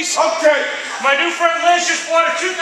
Okay. My new friend Liz just bought a 2000.